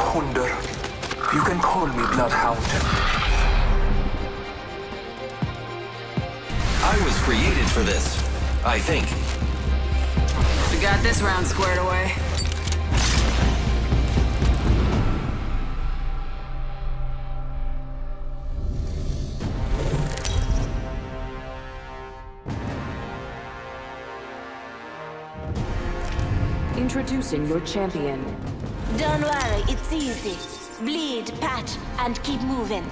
Hunder. You can call me Bloodhound. I was created for this. I think. We got this round squared away. Introducing your champion. Don't worry, it's easy. Bleed, patch, and keep moving.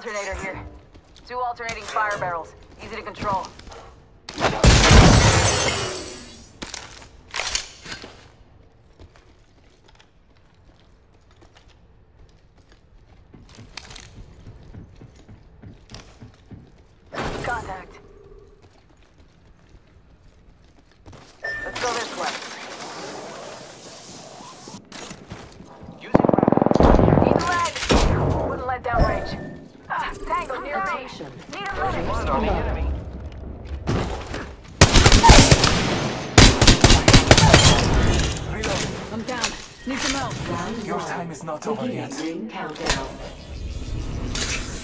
Alternator here. Two alternating fire barrels. Easy to control. Contact. Let's go this way. Need the leg. Wouldn't let down range. Ah, tango near me. Attention. Need a minute. One on the enemy. Reload. I'm down. Need some help. Round Your one. time is not over Beginning yet. countdown.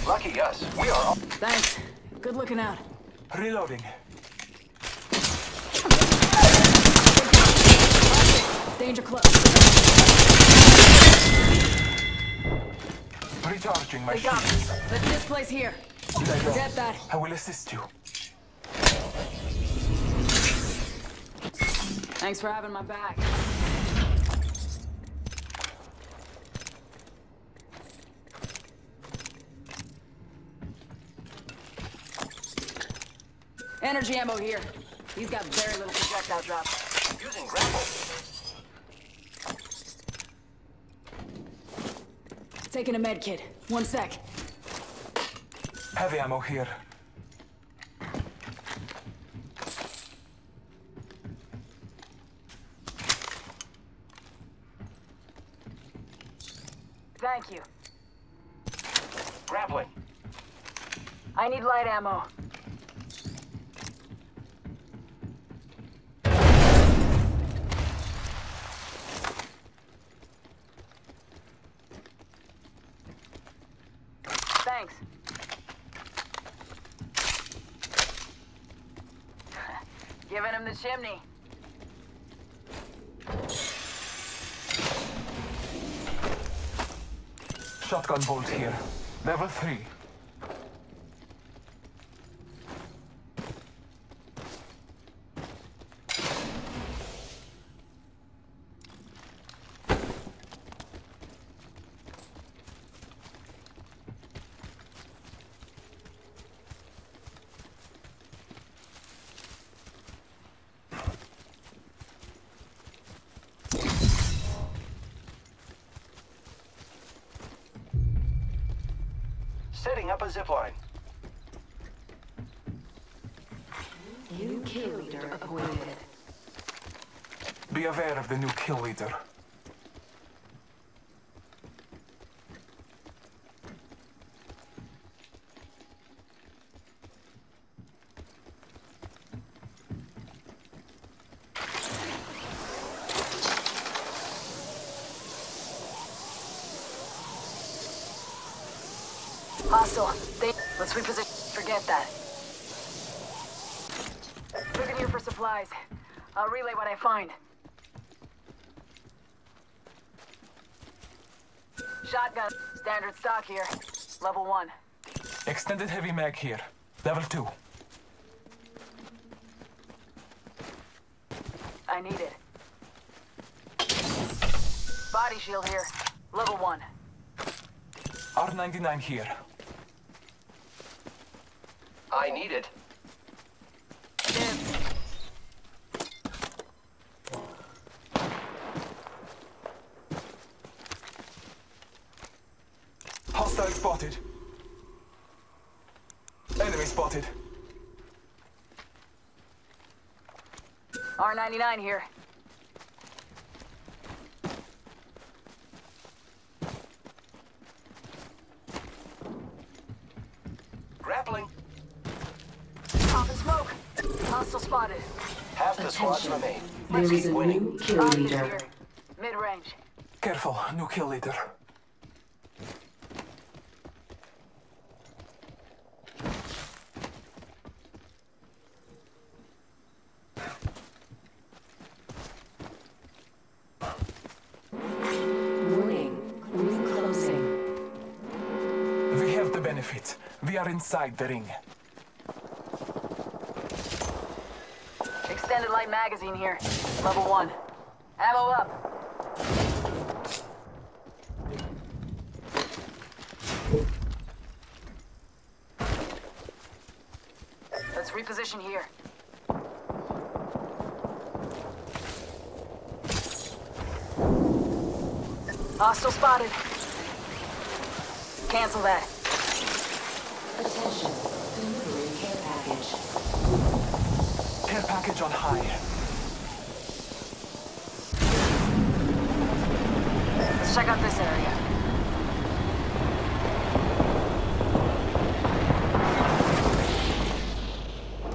Lucky us. We are. all- Thanks. Good looking out. Reloading. Danger close. Recharging my They got me. shields. Let's this place here. Did I? Forget that. I will assist you. Thanks for having my back. Energy ammo here. He's got very little projectile drop. Using grapple. Taking a med kit. One sec. Heavy ammo here. Thank you. Grappling. I need light ammo. Thanks. Giving him the chimney. Shotgun bolt here. Level 3. Setting up a zipline. New kill leader appointed. Be aware of the new kill leader. Hostile. They. Let's reposition. Forget that. Looking here for supplies. I'll relay find. Shotgun. Standard stock here. Level one. Extended heavy mag here. Level 2. I need it. Body shield here. Level one. R99 here. I need it. Dibs. Hostile spotted. Enemy spotted. R99 here. Grappling. Pop and smoke. Hostile spotted. Half the squads Attention. remain. There Let's is keep a winning. new kill leader. Mid-range. Careful, new kill leader. Inside the ring. Extended light magazine here. Level one. Ammo up. Let's reposition here. Hostile spotted. Cancel that. Attention. Delivering care package. Care package on high. Let's check out this area.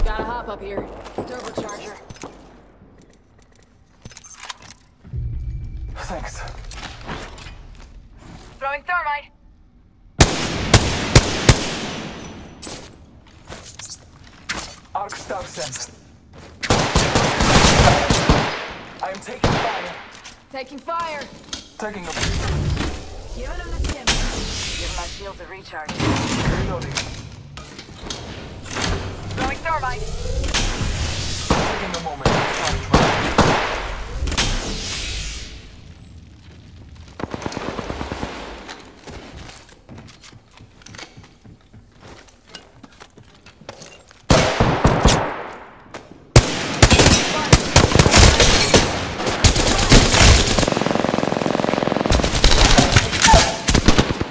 Gotta hop up here. Turbocharger. Thanks. Throwing thermite. Arc sent. I am taking fire. Taking fire. Taking a Giving him the stim. Giving my shields a recharge. reloading. Throwing thermite. Taking a moment to charge my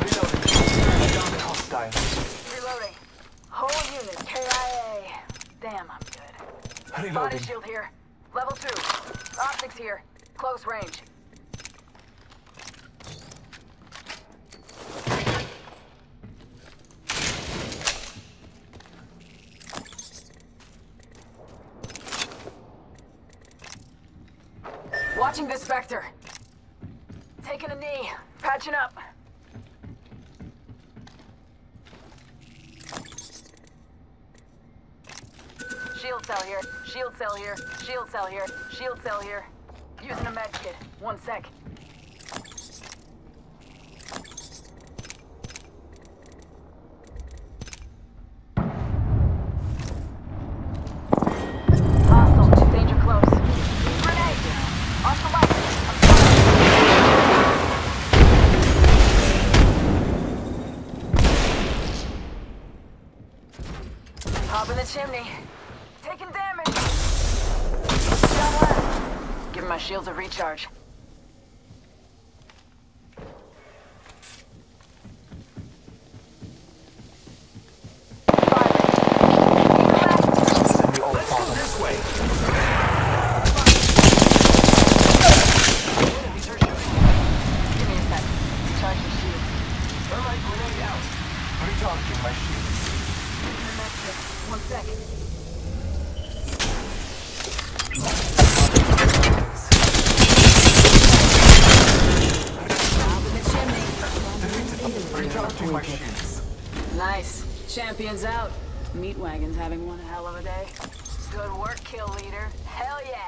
Reloading. Down the hostile. Reloading. Whole unit KIA. Damn, I'm good. Body Reloading. shield here. Level two. Optics here. Close range. Watching this vector. Taking a knee. Patching up. Shield cell here. Shield cell here. Shield cell here. Shield cell here. Using a med kit. One sec. Chimney. Recharging my shields. Nice. Champions out. Meat wagon's having one hell of a day. Good work, kill leader. Hell yeah.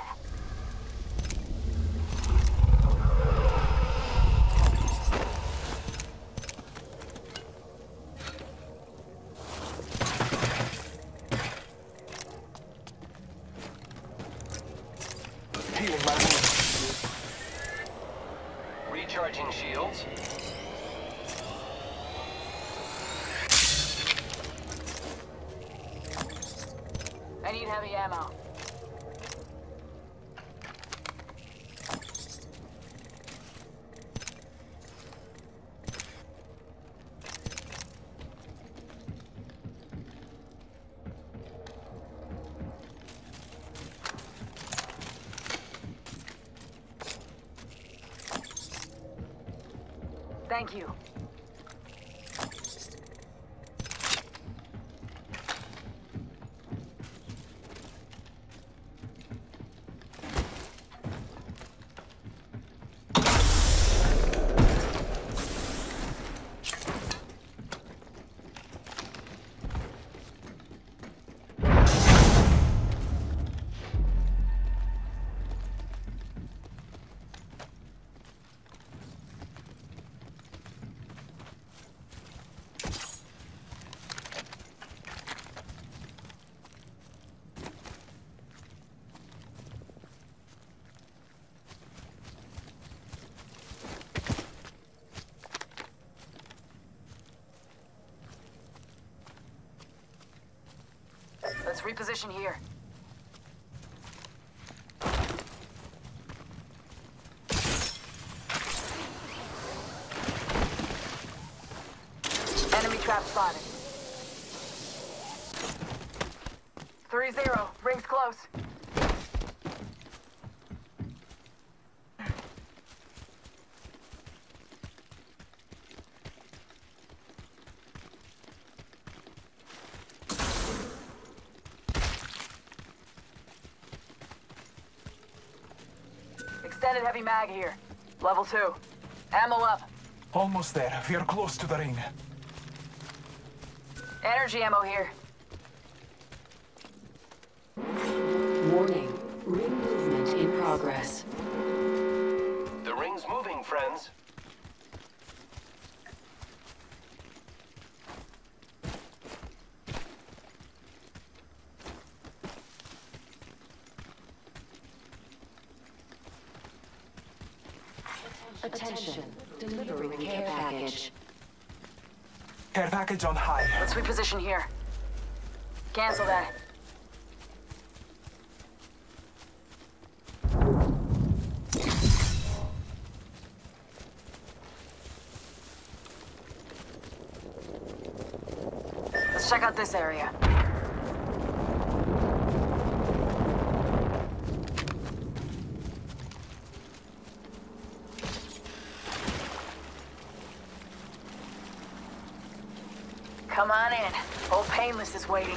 Healing my wounds. heavy ammo. Thank you. Let's reposition here. Enemy trap spotted. 3-0. Rings close. Extended heavy mag here. Level 2. Ammo up. Almost there. We are close to the ring. Energy ammo here. Attention. Delivering care package. Care package on high. Let's reposition here. Cancel that. Let's check out this area. Come on in. Old Painless is waiting.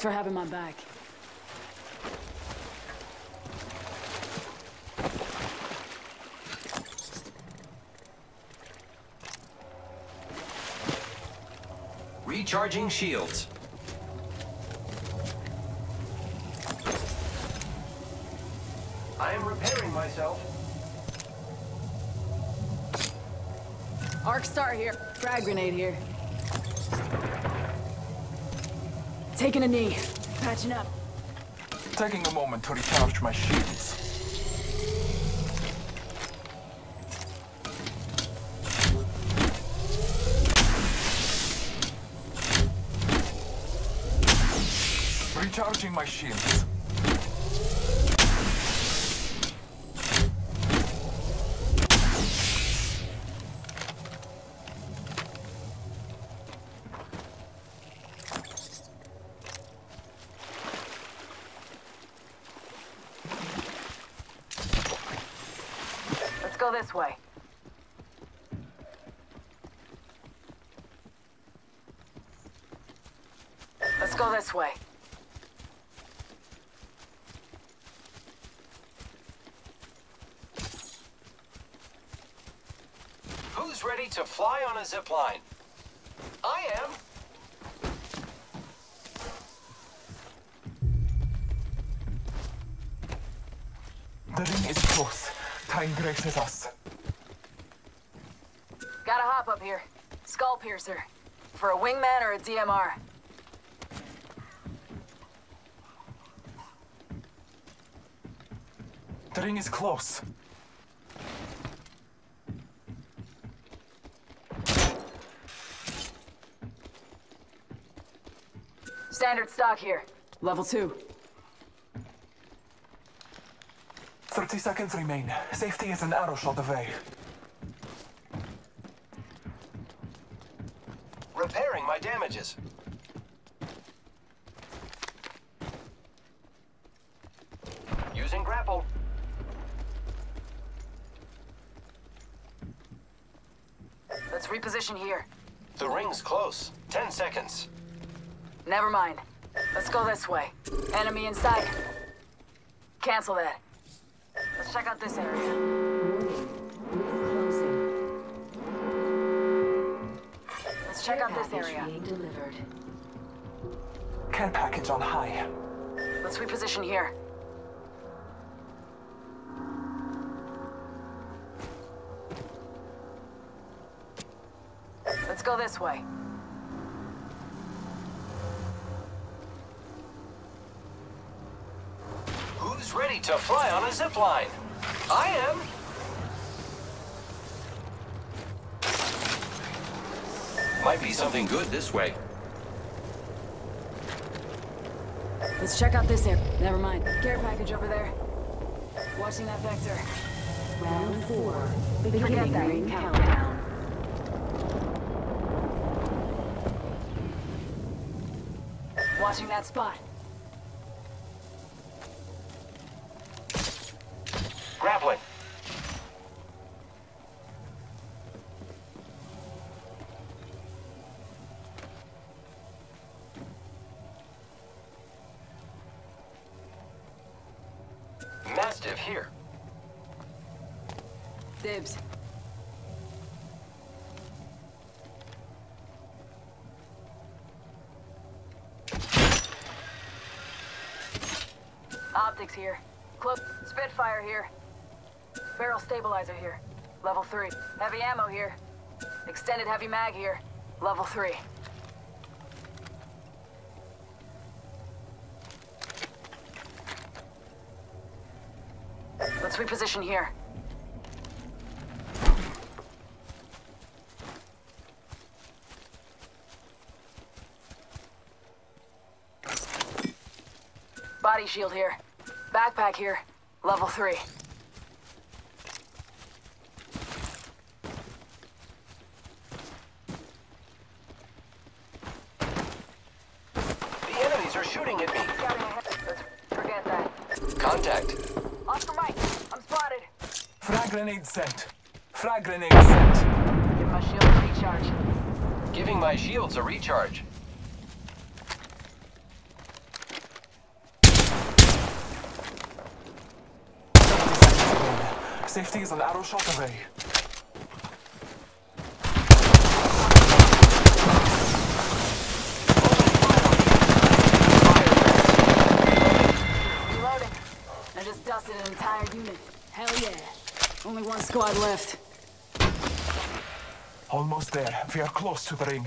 Thanks for having my back. Recharging shields. I am repairing myself. Arc star here. Frag grenade here. Taking a knee. Patching up. Taking a moment to recharge my shields. Recharging my shields. Let's go this way. Let's go this way. Who's ready to fly a zip line? I am. The ring is close. Time graces us. Gotta hop up here. Skull piercer. For a wingman or a DMR? The ring is close. Standard stock here. Level two. 30 seconds remain. Safety is an arrow shot away. Repairing my damages. Using grapple. Let's reposition here. The ring's close. Ten seconds. Never mind. Let's go this way. Enemy inside. Cancel that. Let's check out this area. Warning. Booth closing. Let's check out this Package area. being delivered. Care package on high. Let's reposition here. Let's go this way. To fly on a zip line? I am. Might be something good this way. Let's check out this area. Never mind. Care package over there. Watching that vector. Round four. Forget Beginning that. ring countdown. Watching that spot. Here. Cloak. Spitfire here. Barrel stabilizer here. Level 3. Heavy ammo here. Extended heavy mag here. Level 3. Let's reposition here. Body shield here. Backpack here. Level 3. The enemies are shooting at me. Scouting ahead. Let's forget that. Contact. Oscar Mike, I'm spotted. Frag grenade sent. Frag grenade sent. Give my shield a recharge. Giving my shields a recharge. Safety is an arrow shot away. Reloading. I just dusted an entire unit. Hell yeah. Only one squad left. Almost there. We are close to the ring.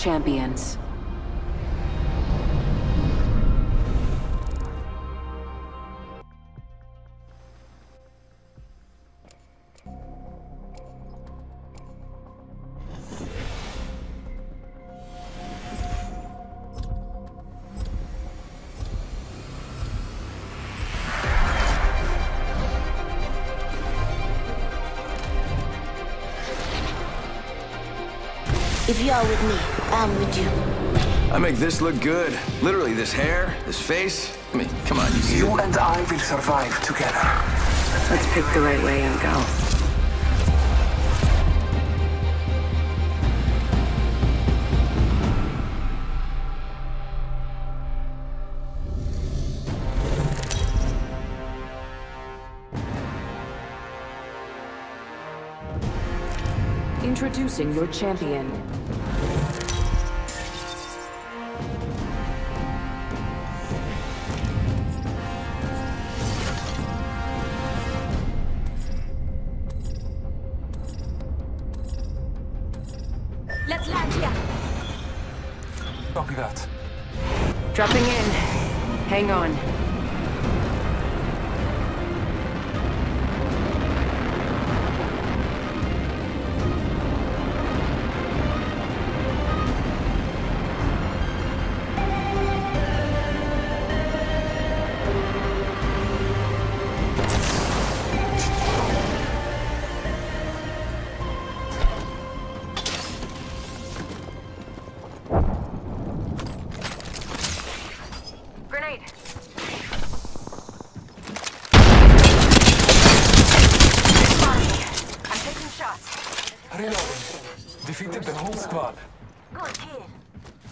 champions. If you are with me, make this look good. Literally, this hair, this face. I mean, come on, you see You it? and I will survive together. Let's pick the right way and go. Introducing your champion.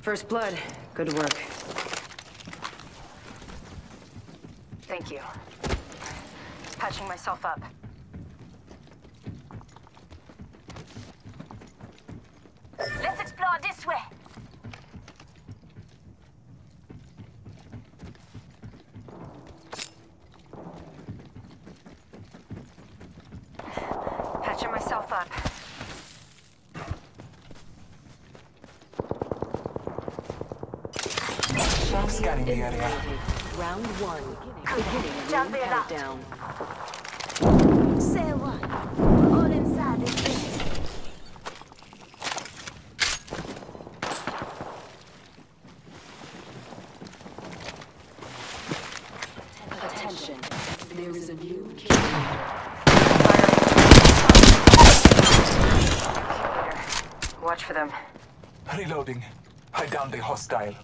First blood. Good work. Thank you. Patching myself up. Let's explore this way. Patching myself up. Scanning the area. Round one. Beginning a Jump it out. countdown. Say what? We're all inside this thing. Attention. There is a new kill. Watch for them. Reloading. Hide down the hostile.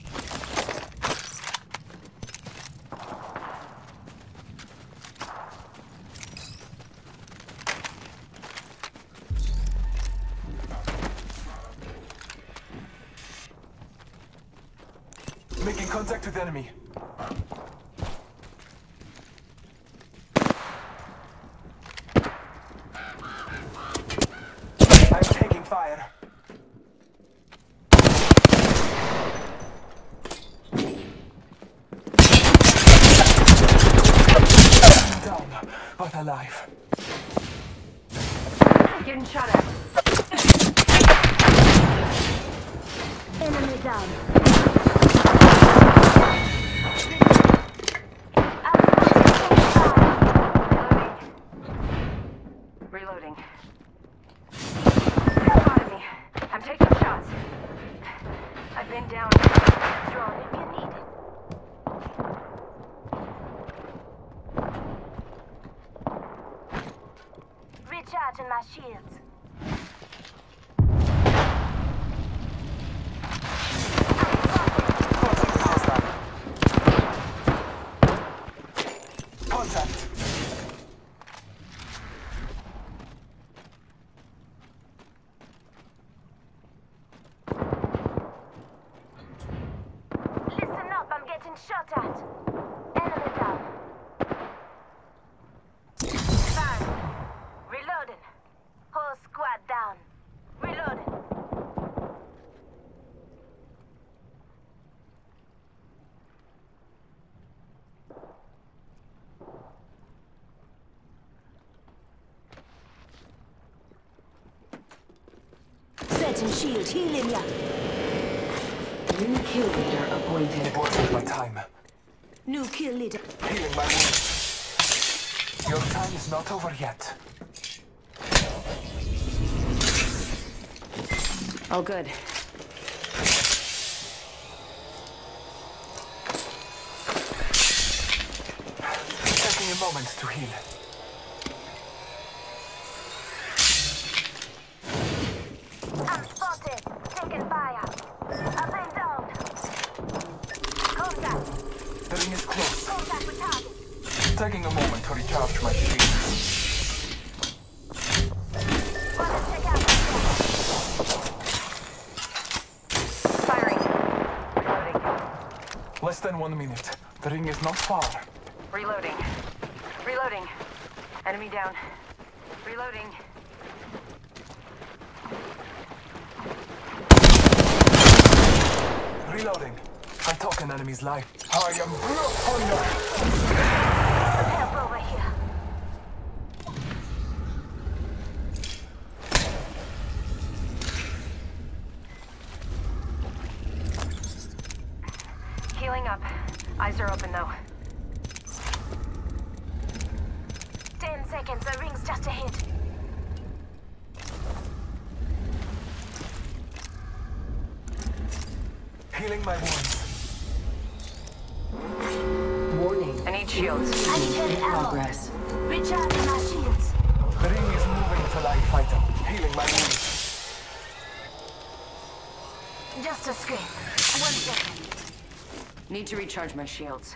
Enemy. I'm taking fire. Down, but alive. Getting shot at. Enemy down. Reloading. Spotted me. I'm taking shots. I've been down. Drone if you need it. Recharging my shields. Contact. Listen up, I'm getting shot at. Enemy down. Fire. Reloading. Whole squad down. Reloading. Setting shield, healing ya. New kill leader appointed. It wasn't my time. New kill leader. Healing my wounds. Your time is not over yet. Oh, good. Taking a moment to heal. I'm spotted. Take The ring is close. Taking a moment to recharge my shield. Firing. Reloading. Less than one minute. The ring is not far. Reloading. Reloading. Enemy down. Reloading. Reloading. I took an enemy's life. I am Hunter. Just escape. One second. Need to recharge my shields.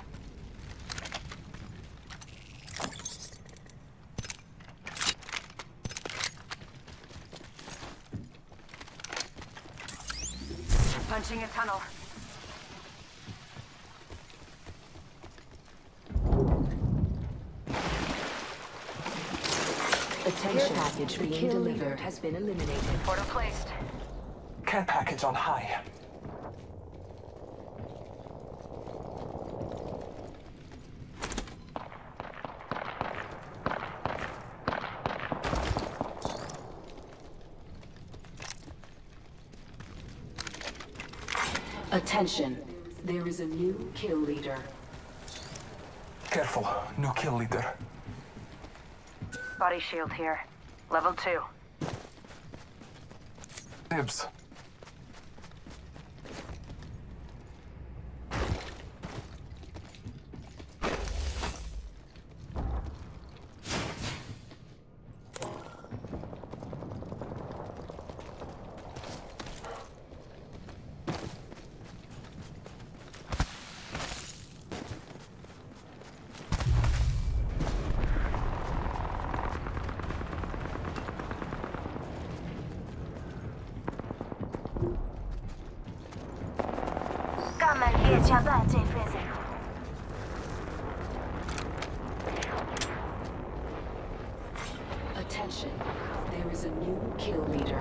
Punching a tunnel. Attention package being delivered has been eliminated. Portal placed. Care package on high. Attention. There is a new kill leader. Careful, new kill leader. Body shield here. Level two. Dibs. Come and get your birthday present. Attention. There is a new kill leader.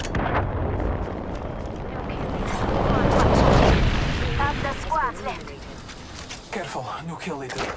Of the squads left. Eliminated. Careful, new kill leader.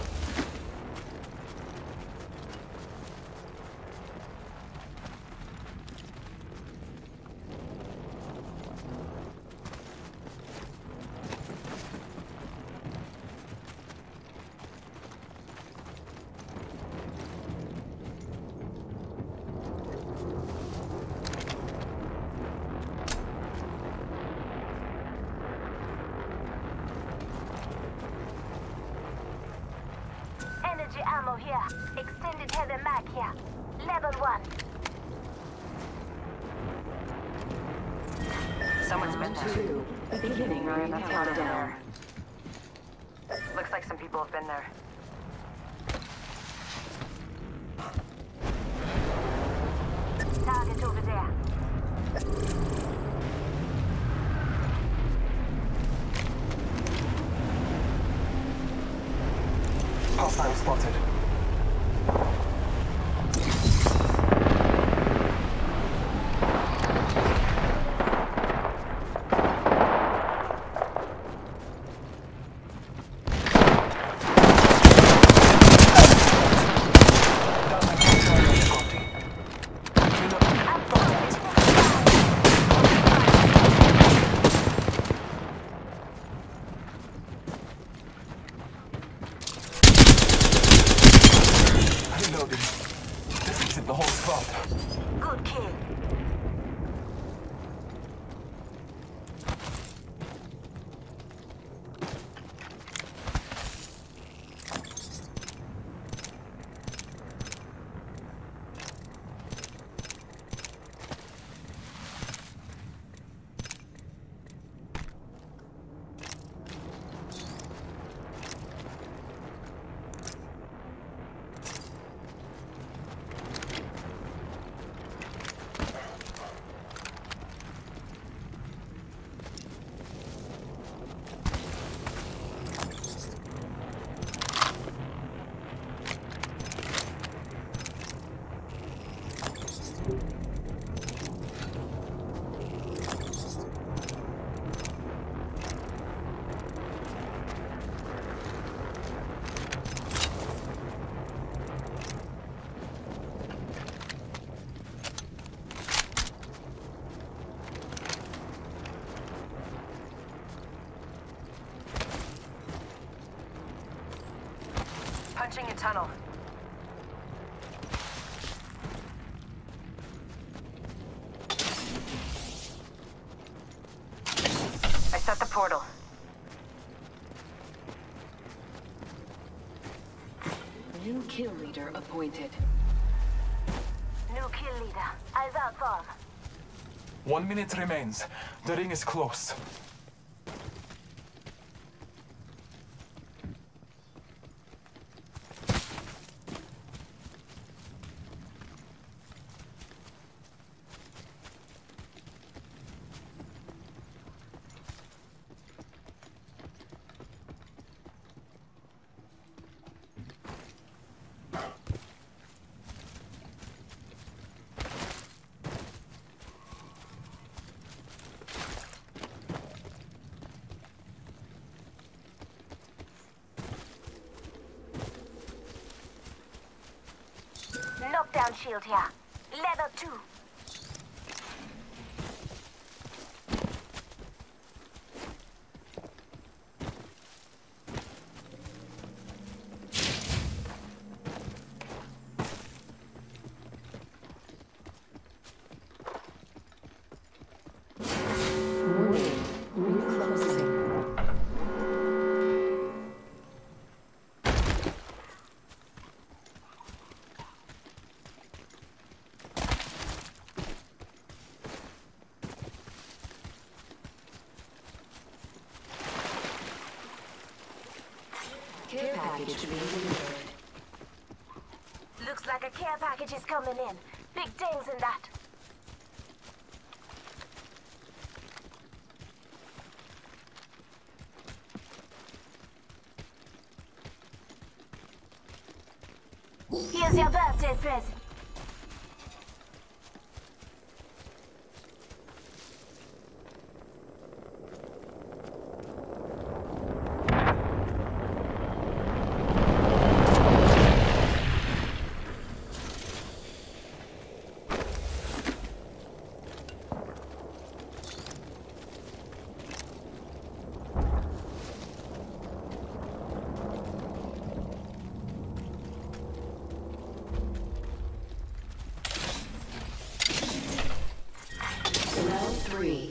Energy ammo here. Extended heavy mag here. Level one. Someone's been Round there. two. Beginning ring That's part of countdown. there. Looks like some people have been there. Target over there. Hostile spotted. Down my control, Scotty. Reload. Launching a tunnel. I set the portal. New kill leader appointed. New kill leader. Eyes out for. One minute remains. The ring is close. Knockdown shield here. Level 2. Is coming in. Big things in that. Here's your birthday present. Round three.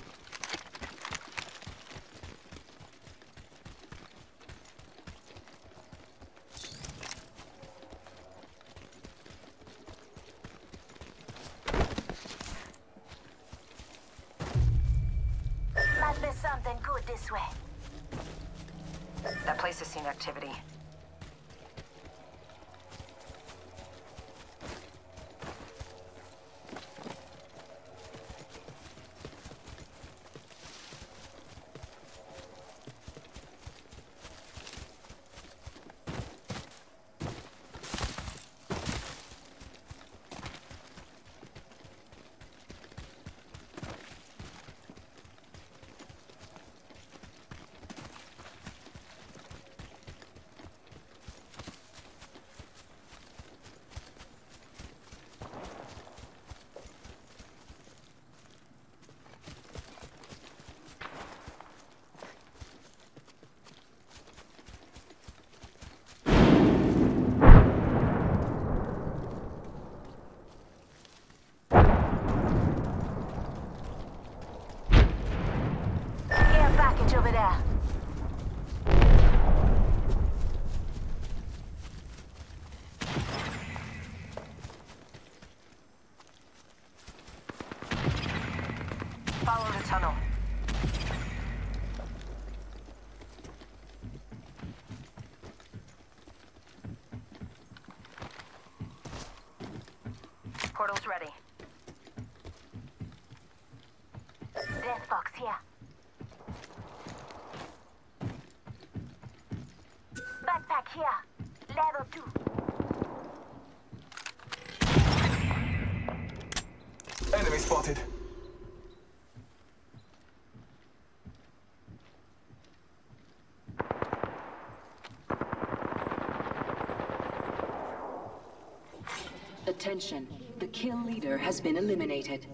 The kill leader has been eliminated.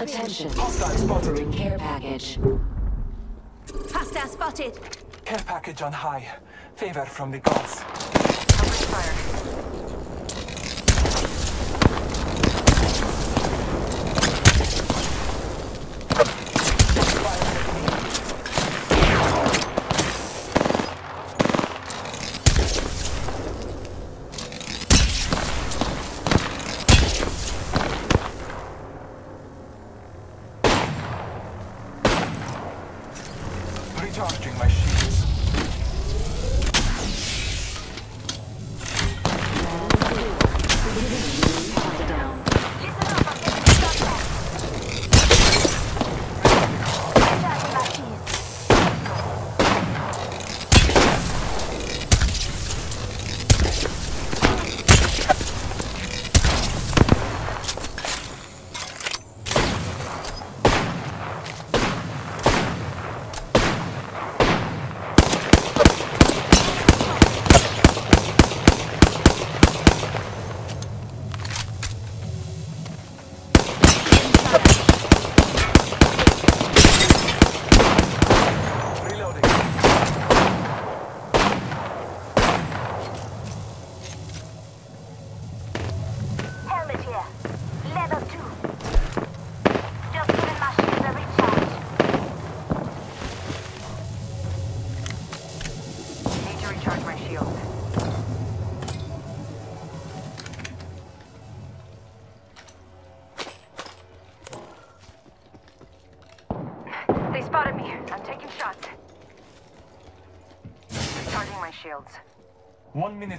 Attention. Hostile spotted. Care package. Hostile spotted. Care package on high. Favor from the gods. Covering fire.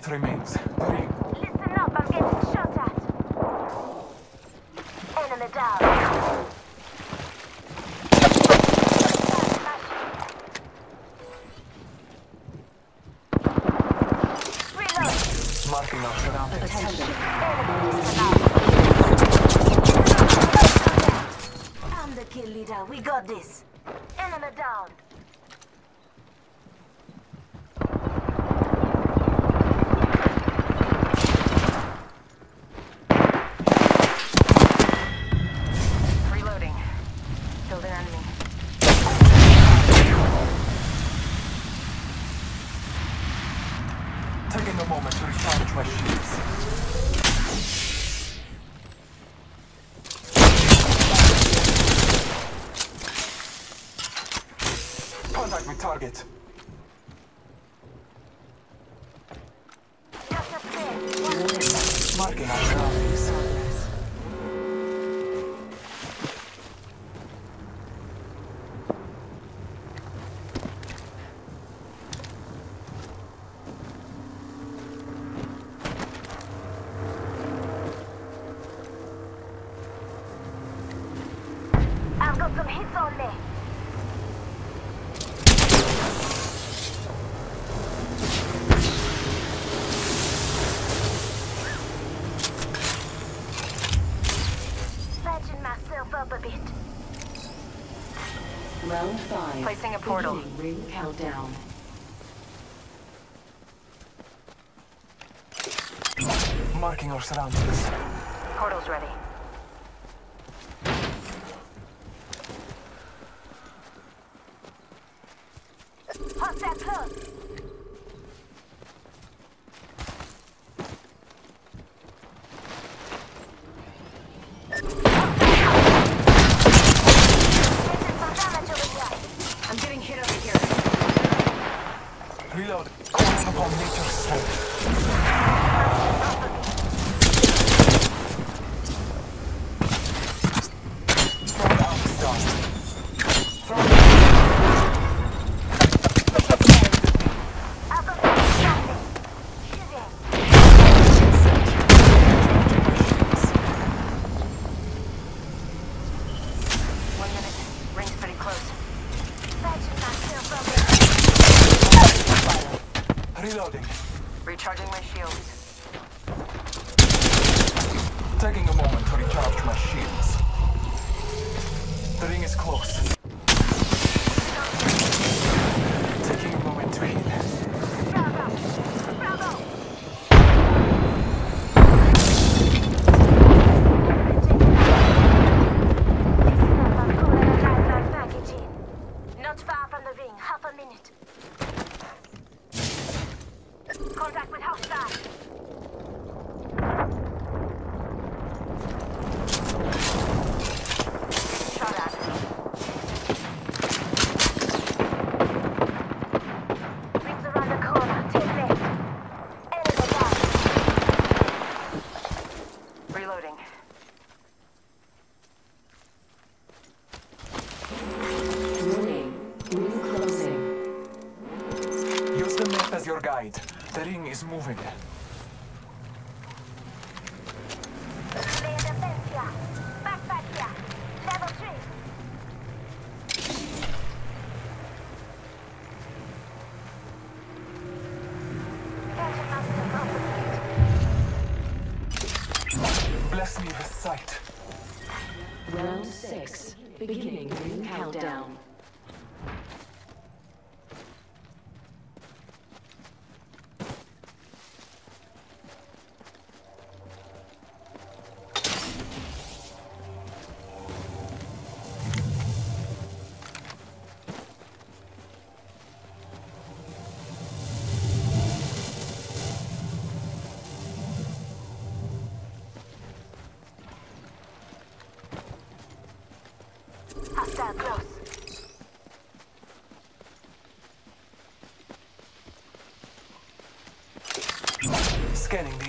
metro e mezzo. target. Placing a portal. Beginning ring countdown. Marking our surroundings.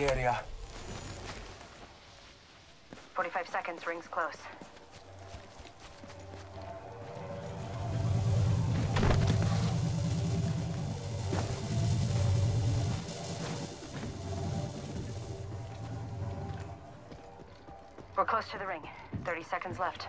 area. 45 seconds, rings close. We're close to the ring. 30 seconds left.